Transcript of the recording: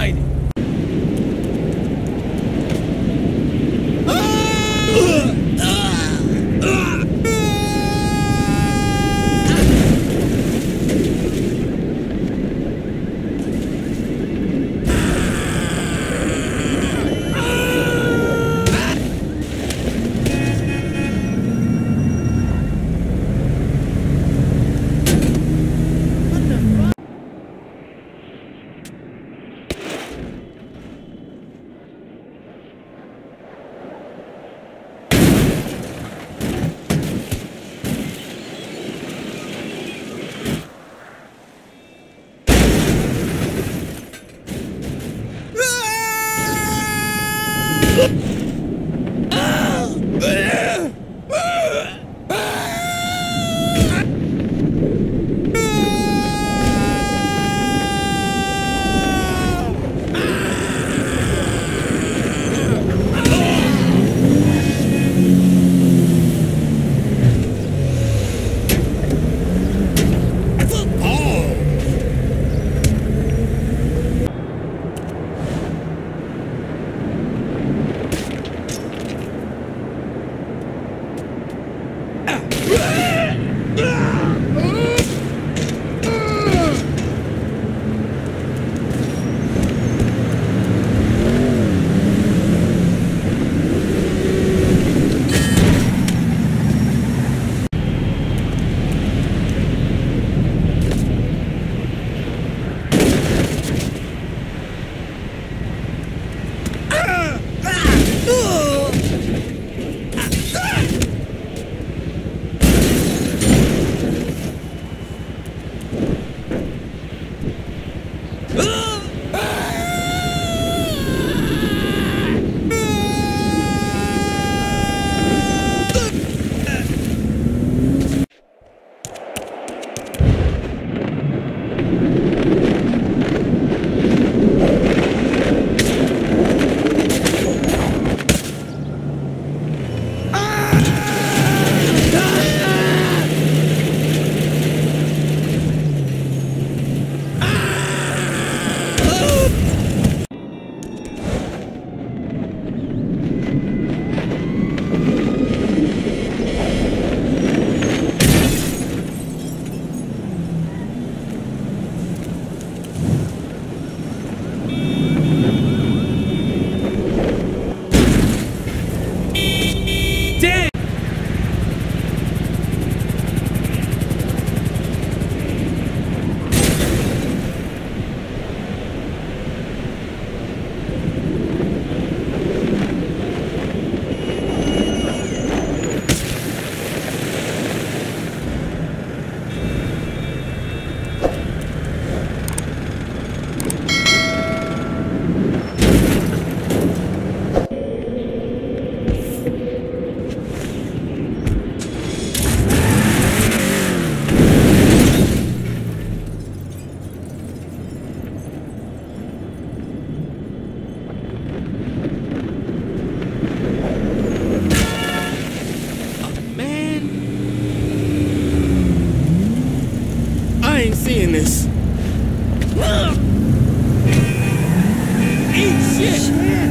Christ this. Eat shit!